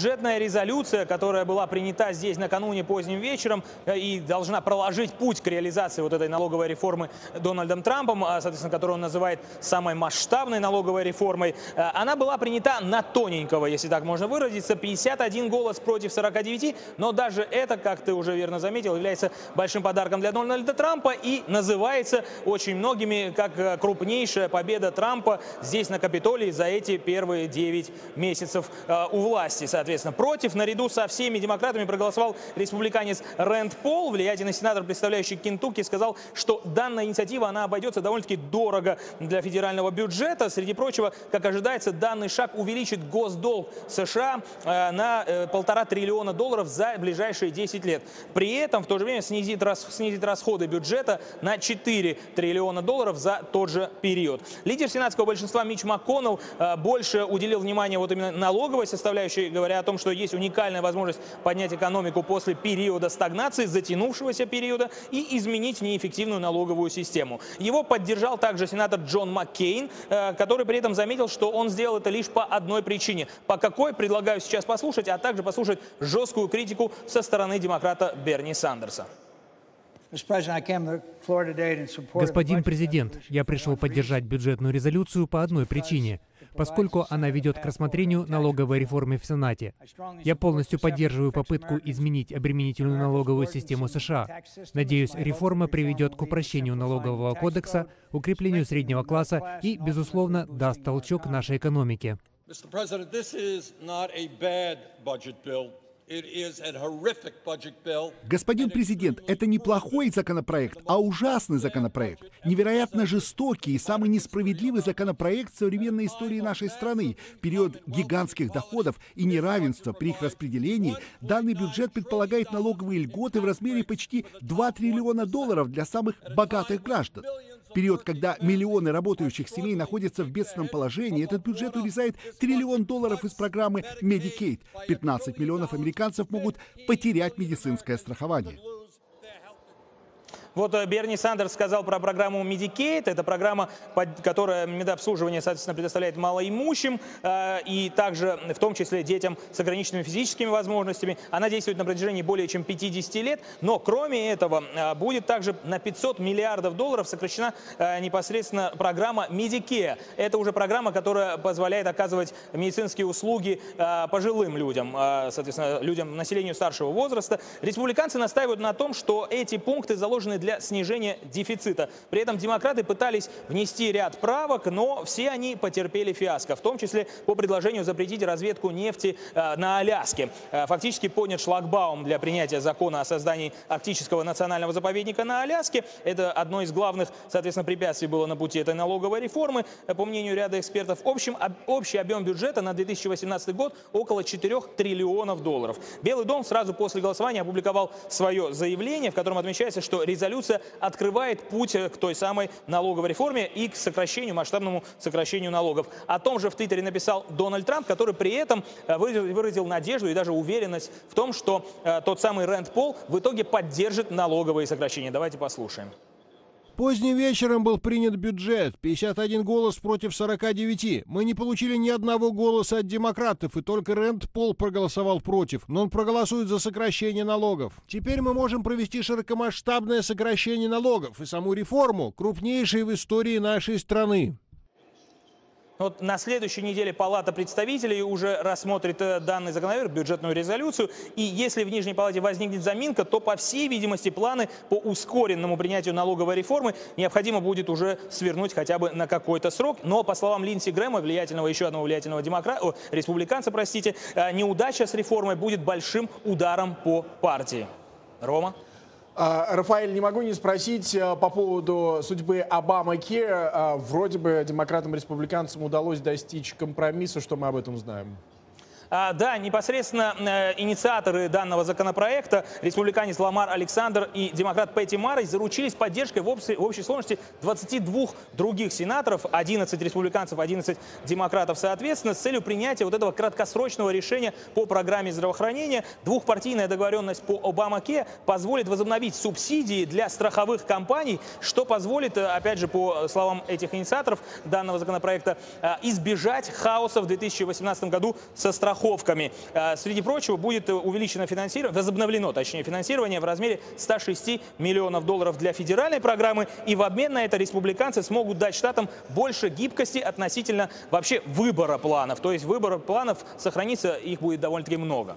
Бюджетная резолюция, которая была принята здесь накануне поздним вечером э, и должна проложить путь к реализации вот этой налоговой реформы Дональдом Трампом, а, соответственно, которую он называет самой масштабной налоговой реформой, э, она была принята на тоненького, если так можно выразиться, 51 голос против 49, но даже это, как ты уже верно заметил, является большим подарком для Дональда Трампа и называется очень многими как э, крупнейшая победа Трампа здесь на Капитолии за эти первые 9 месяцев у власти соответственно. Против, наряду со всеми демократами, проголосовал республиканец Рэнд Пол, влиятельный сенатор, представляющий Кентукки, сказал, что данная инициатива, она обойдется довольно-таки дорого для федерального бюджета. Среди прочего, как ожидается, данный шаг увеличит госдолг США э, на э, полтора триллиона долларов за ближайшие 10 лет. При этом в то же время снизит, рас, снизит расходы бюджета на 4 триллиона долларов за тот же период. Лидер сенатского большинства Мич МакКоннелл э, больше уделил внимание вот именно налоговой составляющей, говоря о том, что есть уникальная возможность поднять экономику после периода стагнации, затянувшегося периода, и изменить неэффективную налоговую систему. Его поддержал также сенатор Джон Маккейн, э, который при этом заметил, что он сделал это лишь по одной причине. По какой, предлагаю сейчас послушать, а также послушать жесткую критику со стороны демократа Берни Сандерса. Господин президент, я пришел поддержать бюджетную резолюцию по одной причине – поскольку она ведет к рассмотрению налоговой реформы в Сенате. Я полностью поддерживаю попытку изменить обременительную налоговую систему США. Надеюсь, реформа приведет к упрощению налогового кодекса, укреплению среднего класса и, безусловно, даст толчок нашей экономике. Господин президент, это не плохой законопроект, а ужасный законопроект. Невероятно жестокий и самый несправедливый законопроект в современной истории нашей страны. В период гигантских доходов и неравенства при их распределении данный бюджет предполагает налоговые льготы в размере почти 2 триллиона долларов для самых богатых граждан. Период, когда миллионы работающих семей находятся в бедственном положении, этот бюджет урезает триллион долларов из программы Medicaid. 15 миллионов американцев могут потерять медицинское страхование. Вот э, Берни Сандерс сказал про программу Medicaid. Это программа, которая медобслуживание, соответственно, предоставляет малоимущим э, и также в том числе детям с ограниченными физическими возможностями. Она действует на протяжении более чем 50 лет. Но кроме этого э, будет также на 500 миллиардов долларов сокращена непосредственно программа Medicare. Это уже программа, которая позволяет оказывать медицинские услуги пожилым людям, соответственно, людям, населению старшего возраста. Республиканцы настаивают на том, что эти пункты заложены для снижения дефицита. При этом демократы пытались внести ряд правок, но все они потерпели фиаско, в том числе по предложению запретить разведку нефти э, на Аляске. Э, фактически поднят шлагбаум для принятия закона о создании Арктического национального заповедника на Аляске. Это одно из главных, соответственно, препятствий было на пути этой налоговой реформы. Э, по мнению ряда экспертов, общем, общий объем бюджета на 2018 год около 4 триллионов долларов. Белый дом сразу после голосования опубликовал свое заявление, в котором отмечается, что резолюция резолюция открывает путь к той самой налоговой реформе и к сокращению, масштабному сокращению налогов. О том же в Твиттере написал Дональд Трамп, который при этом э, выразил надежду и даже уверенность в том, что э, тот самый Рэнд Пол в итоге поддержит налоговые сокращения. Давайте послушаем. Поздним вечером был принят бюджет. 51 голос против 49. Мы не получили ни одного голоса от демократов, и только Рэнд Пол проголосовал против. Но он проголосует за сокращение налогов. Теперь мы можем провести широкомасштабное сокращение налогов и саму реформу, крупнейшей в истории нашей страны. Вот на следующей неделе Палата представителей уже рассмотрит э, данный законопроект, бюджетную резолюцию. И если в Нижней Палате возникнет заминка, то, по всей видимости, планы по ускоренному принятию налоговой реформы необходимо будет уже свернуть хотя бы на какой-то срок. Но, по словам Линдси Грэма, влиятельного, еще одного влиятельного демократа, о, республиканца, простите, э, неудача с реформой будет большим ударом по партии. Рома? А, Рафаэль, не могу не спросить а, по поводу судьбы Обама Кер. А, вроде бы демократам-республиканцам удалось достичь компромисса. Что мы об этом знаем? А, да, непосредственно э, инициаторы данного законопроекта, республиканец Ламар Александр и демократ Пэтти Марой, заручились поддержкой в общей, в общей сложности 22 других сенаторов, 11 республиканцев, 11 демократов соответственно, с целью принятия вот этого краткосрочного решения по программе здравоохранения. Двухпартийная договоренность по Обамаке позволит возобновить субсидии для страховых компаний, что позволит, э, опять же, по словам этих инициаторов данного законопроекта, э, избежать хаоса в 2018 году со страховкой страховками. Э, среди прочего, будет увеличено финансирование, возобновлено, точнее, финансирование в размере 106 миллионов долларов для федеральной программы. И в обмен на это республиканцы смогут дать штатам больше гибкости относительно вообще выбора планов. То есть выбора планов сохранится, их будет довольно-таки много.